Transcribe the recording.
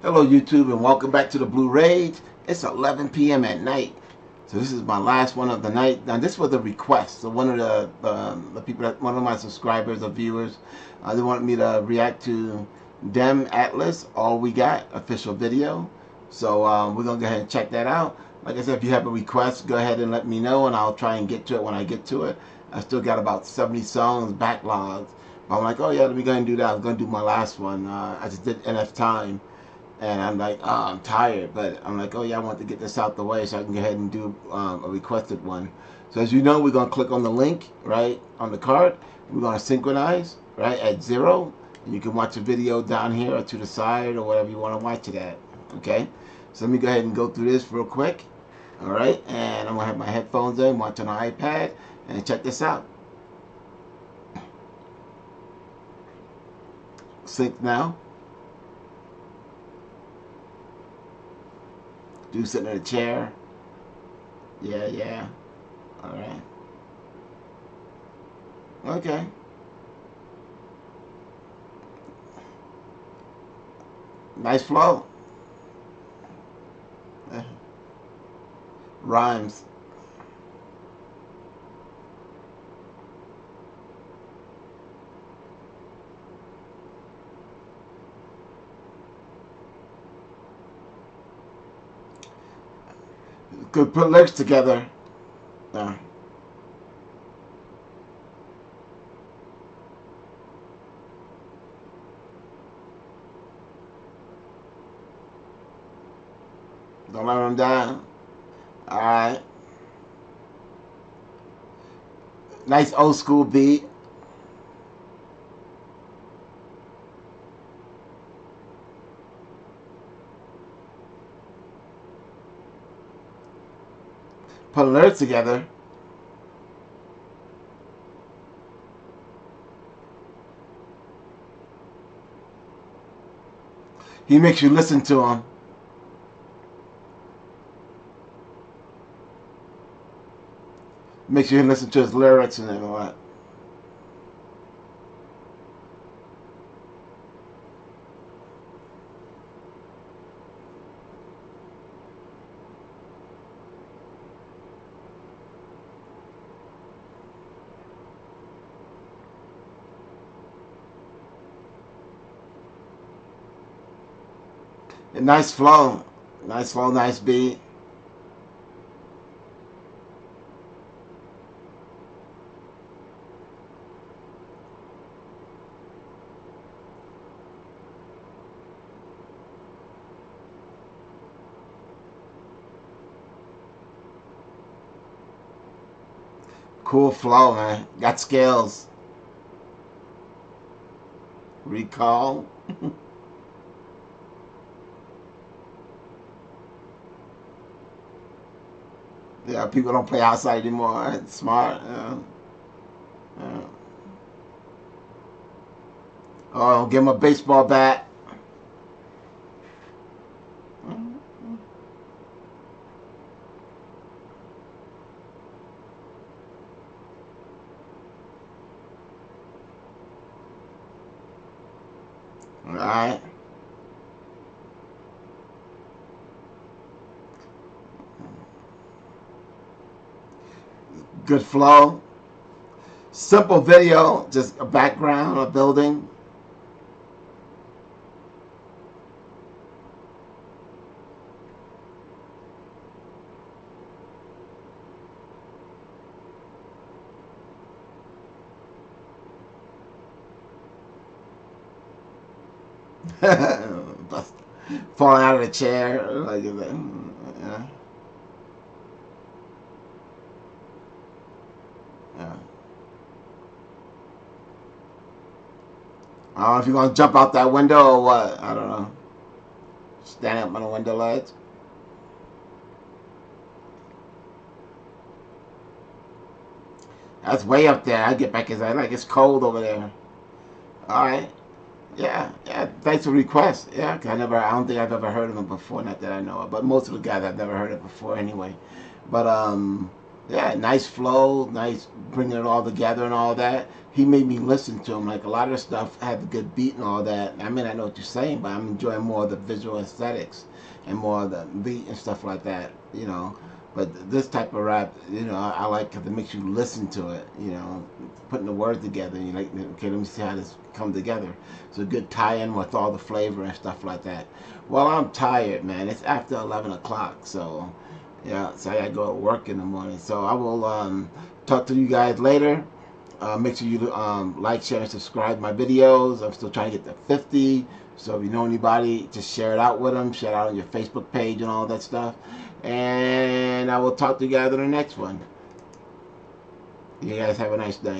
Hello YouTube and welcome back to the Blue Rage. It's 11 p.m. at night. So this is my last one of the night. Now this was a request. So one of the the people that one of my subscribers or viewers, uh, they wanted me to react to Dem Atlas. All we got official video. So um, we're gonna go ahead and check that out. Like I said, if you have a request, go ahead and let me know, and I'll try and get to it when I get to it. I still got about 70 songs backlogged. I'm like, oh yeah, let me go ahead and do that. I'm gonna do my last one. Uh, I just did NF time and I'm like, oh, I'm tired, but I'm like, oh yeah, I want to get this out the way so I can go ahead and do um, a requested one. So as you know, we're gonna click on the link right on the card. We're gonna synchronize right at zero, and you can watch a video down here or to the side or whatever you want to watch it at. Okay, so let me go ahead and go through this real quick. All right, and I'm gonna have my headphones in, watch on an iPad, and check this out. Sync now. Do sitting in a chair. Yeah, yeah. All right. Okay. Nice flow. Rhymes. Could put legs together. Yeah. Don't let them down. Alright. Nice old school beat. Put lyrics together. He makes you listen to him. Makes you listen to his lyrics and all that. A nice flow. Nice flow, nice beat. Cool flow, man. Got skills. Recall. Yeah, people don't play outside anymore. It's smart. Yeah. Yeah. Oh, give him a baseball bat. All right. Good flow. Simple video, just a background, a building. Falling out of the chair, like yeah. Yeah. I don't know if you're going to jump out that window or what. I don't know. Standing up on the window ledge. That's way up there. I get back inside. Like it's cold over there. All right. Yeah, yeah. Thanks for the request. Yeah, I never. I don't think I've ever heard of him before. Not that I know of. But most of the guys I've never heard of before anyway. But um, yeah, nice flow, nice bringing it all together and all that. He made me listen to him. Like a lot of the stuff had a good beat and all that. I mean, I know what you're saying, but I'm enjoying more of the visual aesthetics and more of the beat and stuff like that. You know, but this type of rap, you know, I, I like because it makes you listen to it. You know, putting the words together. And you like, okay, let me see how this come together. It's a good tie-in with all the flavor and stuff like that. Well, I'm tired, man. It's after 11 o'clock, so yeah, so I gotta go to work in the morning. So I will um, talk to you guys later. Uh, make sure you um, like, share, and subscribe my videos. I'm still trying to get to 50. So if you know anybody, just share it out with them. Share it out on your Facebook page and all that stuff. And I will talk to you guys in the next one. You guys have a nice day.